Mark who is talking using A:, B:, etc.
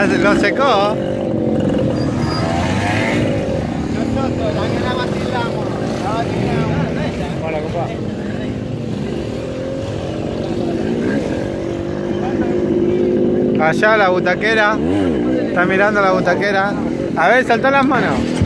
A: Lo secó.
B: La la vacilamos.
A: Hola. Allá la butaquera. Está mirando la butaquera. A ver, saltó las manos.